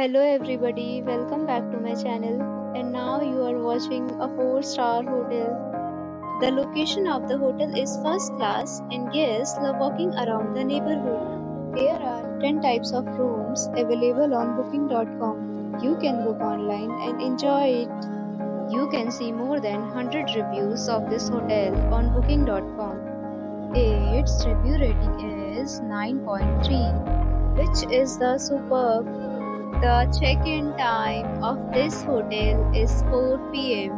Hello everybody, welcome back to my channel. And now you are watching a 4-star hotel. The location of the hotel is first class and guests love walking around the neighborhood. There are 10 types of rooms available on booking.com. You can book online and enjoy it. You can see more than 100 reviews of this hotel on booking.com. Its review rating is 9.3, which is the superb. The check-in time of this hotel is 4 pm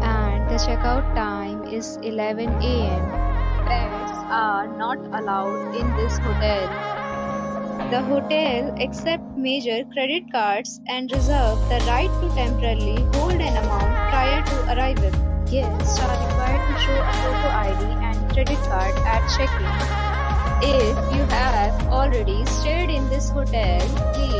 and the checkout time is 11 am. Pets are not allowed in this hotel. The hotel accepts major credit cards and reserves the right to temporarily hold an amount prior to arrival. Guests are required to show a photo ID and credit card at check-in. If you have already stayed in this hotel, please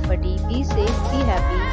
property. Be safe, be happy